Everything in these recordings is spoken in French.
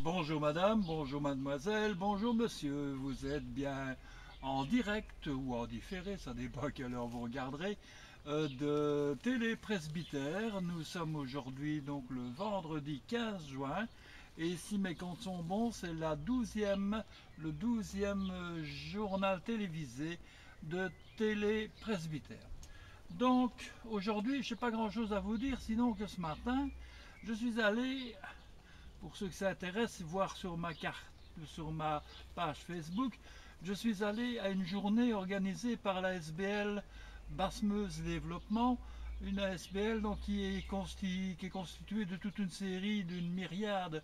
Bonjour madame, bonjour mademoiselle, bonjour monsieur, vous êtes bien en direct ou en différé, ça dépend à quelle heure vous regarderez, euh, de Télé Presbytère. Nous sommes aujourd'hui donc le vendredi 15 juin et si mes comptes sont bons, c'est la 12e, le 12e journal télévisé de Télé Presbytère. Donc aujourd'hui, je n'ai pas grand chose à vous dire, sinon que ce matin, je suis allé, pour ceux qui s'intéressent, voir sur ma carte, sur ma page Facebook, je suis allé à une journée organisée par la SBL Basse-Meuse Développement, une ASBL qui, est constituée de toute une série, d'une myriade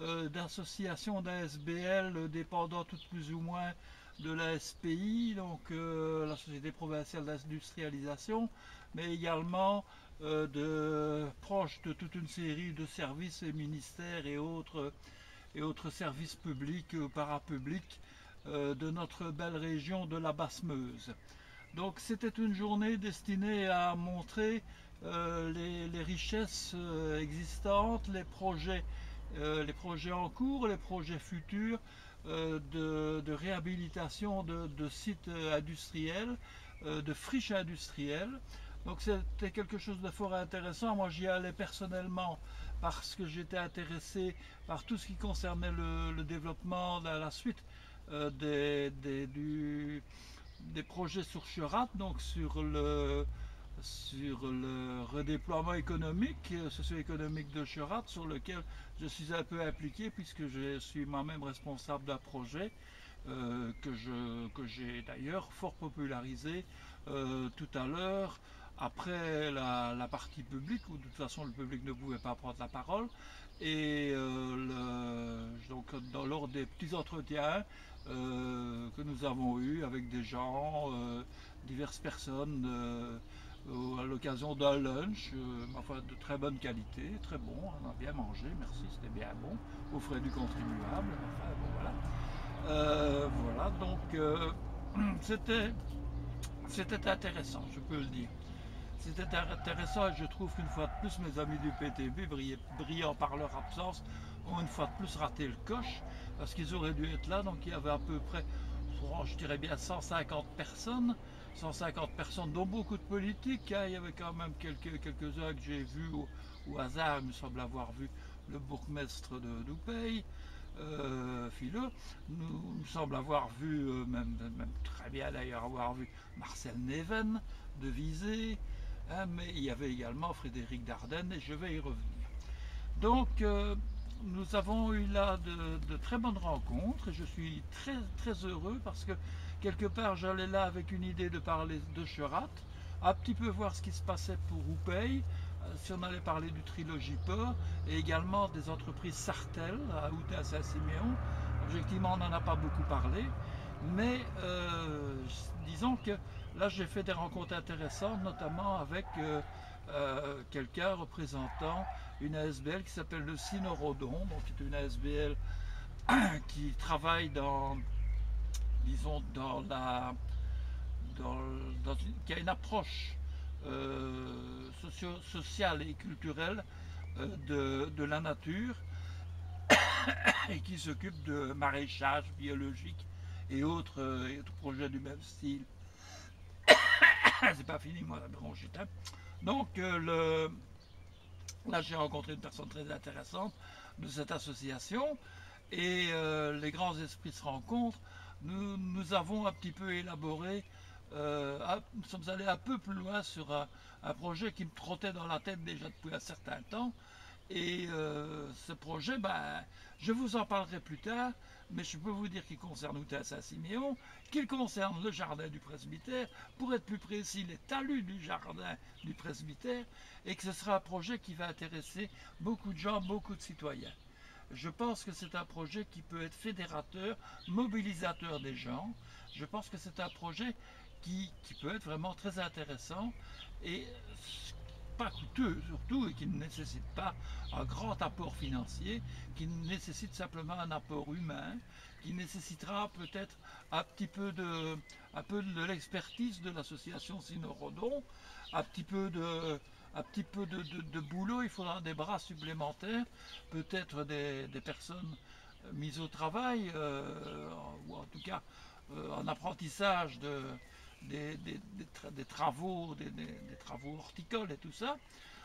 euh, d'associations d'ASBL dépendant toutes plus ou moins de la SPI, donc euh, la Société provinciale d'industrialisation, mais également euh, de proches de toute une série de services et ministères et autres, services publics, ou parapublics de notre belle région de la Basse-Meuse. Donc c'était une journée destinée à montrer les, richesses existantes, euh, les projets en cours, les projets futurs euh, de, réhabilitation de, sites industriels, euh, de friches industrielles. Donc c'était quelque chose de fort intéressant. Moi j'y allais personnellement parce que j'étais intéressé par tout ce qui concernait le, développement, la, la suite des, des, projets sur Cherat, donc sur le, sur le redéploiement économique, euh, socio-économique de Cherat, sur lequel je suis un peu impliqué puisque je suis moi-même responsable d'un projet euh, que j'ai d'ailleurs fort popularisé euh, tout à l'heure. Après la, partie publique où de toute façon le public ne pouvait pas prendre la parole. Et donc lors des petits entretiens que nous avons eus avec des gens, diverses personnes à l'occasion d'un lunch, euh, de très bonne qualité, très bon, on a bien mangé, merci, c'était bien bon, aux frais du contribuable, voilà. Euh, voilà, donc euh, c'était c'était intéressant, je peux le dire. C'était intéressant et je trouve qu'une fois de plus, mes amis du PTB, brillant par leur absence, ont une fois de plus raté le coche, parce qu'ils auraient dû être là, donc il y avait à peu près, je dirais bien 150 personnes, 150 personnes, dont beaucoup de politiques. Hein. Il y avait quand même quelques, quelques-uns que j'ai vus au, hasard. Il me semble avoir vu le bourgmestre de Doupey, euh. Nous, nous semble avoir vu, euh, même, même, très bien d'ailleurs, avoir vu Marcel Neven de Visée. Hein, mais il y avait également Frédéric Dardenne et je vais y revenir. Donc, euh, nous avons eu là de, de, très bonnes rencontres et je suis très très heureux parce que Quelque part, j'allais là avec une idée de parler de Cherat, un petit peu voir ce qui se passait pour Oupey, euh, si on allait parler du trilogie Peur, et également des entreprises Sartel à Outé à Saint-Siméon. Objectivement, on n'en a pas beaucoup parlé, mais euh, disons que là, j'ai fait des rencontres intéressantes, notamment avec euh, quelqu'un représentant une ASBL qui s'appelle le Sinorodon, donc qui est une ASBL qui travaille dans disons, dans la, dans, qui a une approche euh, sociale et culturelle euh, de, la nature et qui s'occupe de maraîchage biologique et autres, euh, projets du même style. C'est pas fini, moi, la bronchite. Donc, le, là, j'ai rencontré une personne très intéressante de cette association et les grands esprits se rencontrent. Nous, avons un petit peu élaboré, euh, nous sommes allés un peu plus loin sur un, projet qui me trottait dans la tête déjà depuis un certain temps. Et euh, ce projet, ben, je vous en parlerai plus tard, mais je peux vous dire qu'il concerne Outin Saint-Siméon, qu'il concerne le jardin du presbytère, pour être plus précis, les talus du jardin du presbytère, et que ce sera un projet qui va intéresser beaucoup de gens, beaucoup de citoyens je pense que c'est un projet qui peut être fédérateur, mobilisateur des gens. Je pense que c'est un projet qui, peut être vraiment très intéressant et pas coûteux surtout et qui ne nécessite pas un grand apport financier, qui nécessite simplement un apport humain, qui nécessitera peut-être un petit peu de, un peu de l'expertise de l'association Sinorodon, un petit peu de, un petit peu de, boulot, il faudra des bras supplémentaires, peut-être des, personnes mises au travail, ou en tout cas en apprentissage de, des, travaux, des, travaux horticoles et tout ça.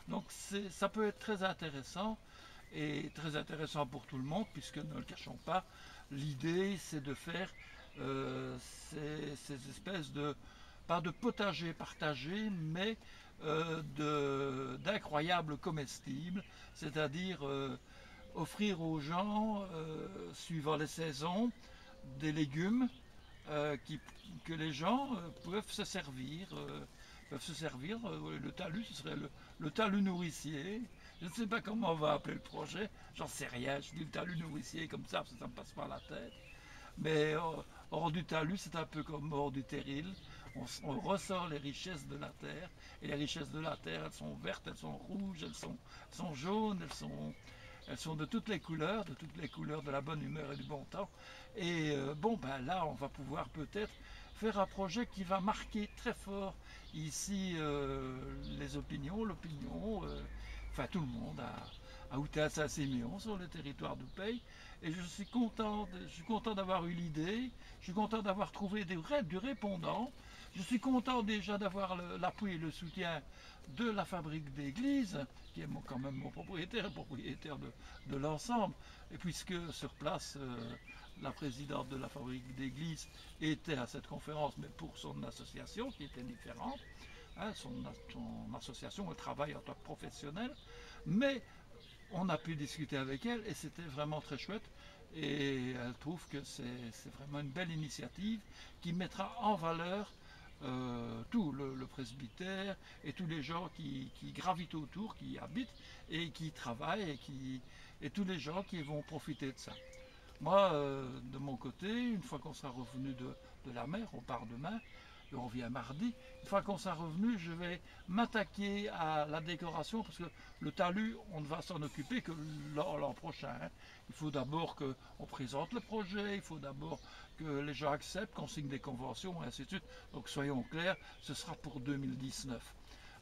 Donc ça peut être très intéressant et très intéressant pour tout le monde, puisque ne le cachons pas, l'idée c'est de faire euh, ces, espèces de, pas de potager partagé, mais euh, d'incroyables comestibles, c'est-à-dire euh, offrir aux gens, suivant les saisons, des légumes que les gens peuvent se servir peuvent se servir. le talus, ce serait le, talus nourricier. Je ne sais pas comment on va appeler le projet, j'en sais rien. Je dis le talus nourricier comme ça, parce que ça me passe par la tête. Mais hors, du talus, c'est un peu comme hors du terril. On, ressort les richesses de la terre. Et les richesses de la terre, elles sont vertes, elles sont rouges, elles sont, jaunes, elles sont, elles sont de toutes les couleurs, de toutes les couleurs de la bonne humeur et du bon temps. Et euh, bon, ben là, on va pouvoir peut-être faire un projet qui va marquer très fort ici euh, les opinions, l'opinion, euh, enfin tout le monde a, a outé à sur le territoire du pays. Et je suis content, d'avoir eu l'idée, je suis content d'avoir trouvé du, du répondant, je suis content déjà d'avoir l'appui et le soutien de la fabrique d'église, qui est quand même mon propriétaire, propriétaire de, l'ensemble, et puisque sur place, euh, la présidente de la fabrique d'église était à cette conférence, mais pour son association qui était différente, hein, son, association, elle travaille en tant que professionnelle, mais on a pu discuter avec elle et c'était vraiment très chouette. Et elle trouve que c'est vraiment une belle initiative qui mettra en valeur euh, tout le, presbytère et tous les gens qui, gravitent autour, qui habitent et qui travaillent et, tous les gens qui vont profiter de ça. Moi, euh, de mon côté, une fois qu'on sera revenu de, la mer, on part demain, et on revient mardi, une fois qu'on sera revenu, je vais m'attaquer à la décoration, parce que le talus, on ne va s'en occuper que l'an prochain. Hein. Il faut d'abord qu'on présente le projet, il faut d'abord que les gens acceptent, qu'on signe des conventions, et ainsi de suite. Donc soyons clairs, ce sera pour 2019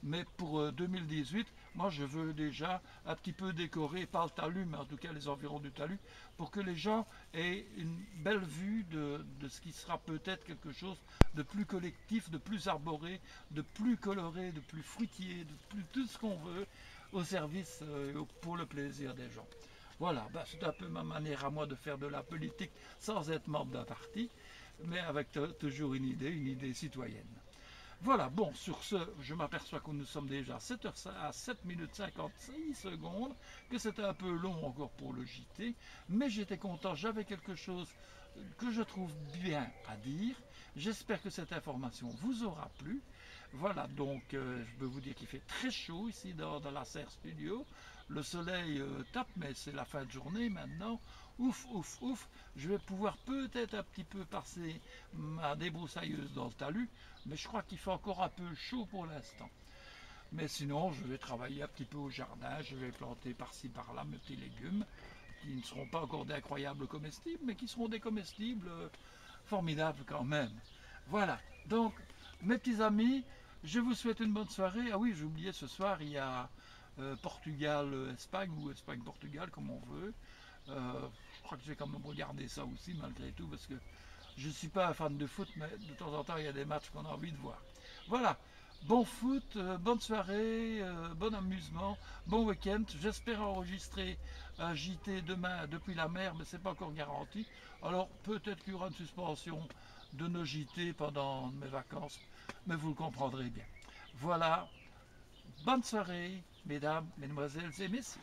mais pour 2018, euh, moi je veux déjà un petit peu décorer, pas le talus, mais en tout cas les environs du talus, pour que les gens aient une belle vue de, ce qui sera peut-être quelque chose de plus collectif, de plus arboré, de plus coloré, de plus fruitier, de plus tout ce qu'on veut au service, euh, pour le plaisir des gens. Voilà, bah, c'est un peu ma manière à moi de faire de la politique sans être membre d'un parti, mais avec toujours une idée, une idée citoyenne. Voilà, bon, sur ce, je m'aperçois que nous sommes déjà à 7, h à 7 minutes 56 secondes, que c'était un peu long encore pour le JT, mais j'étais content, j'avais quelque chose que je trouve bien à dire. J'espère que cette information vous aura plu. Voilà, donc euh, je peux vous dire qu'il fait très chaud ici dans, la serre studio. Le soleil euh, tape, mais c'est la fin de journée maintenant. Ouf, ouf, ouf. Je vais pouvoir peut-être un petit peu passer ma débroussailleuse dans le talus mais je crois qu'il fait encore un peu chaud pour l'instant. Mais sinon, je vais travailler un petit peu au jardin, je vais planter par-ci par-là mes petits légumes, qui ne seront pas encore d'incroyables comestibles, mais qui seront des comestibles euh, formidables quand même. Voilà, donc mes petits amis, je vous souhaite une bonne soirée. Ah oui, j'ai oublié ce soir, il y a euh, Portugal-Espagne ou Espagne-Portugal, comme on veut. Euh, crois que je vais quand même regarder ça aussi, malgré tout, parce que je ne suis pas un fan de foot, mais de temps en temps, il y a des matchs qu'on a envie de voir. Voilà. Bon foot, euh, bonne soirée, euh, bon amusement, bon week-end. J'espère enregistrer un JT demain depuis la mer, mais ce n'est pas encore garanti. Alors peut-être qu'il y aura une suspension de nos JT pendant mes vacances, mais vous le comprendrez bien. Voilà. Bonne soirée, mesdames, mesdemoiselles et messieurs.